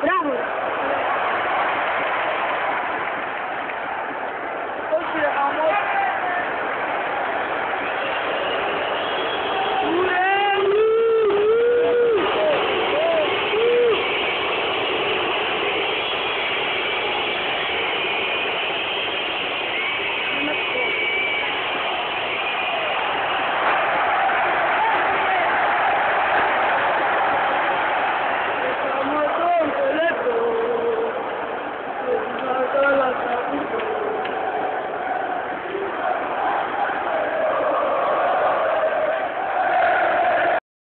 Bravo!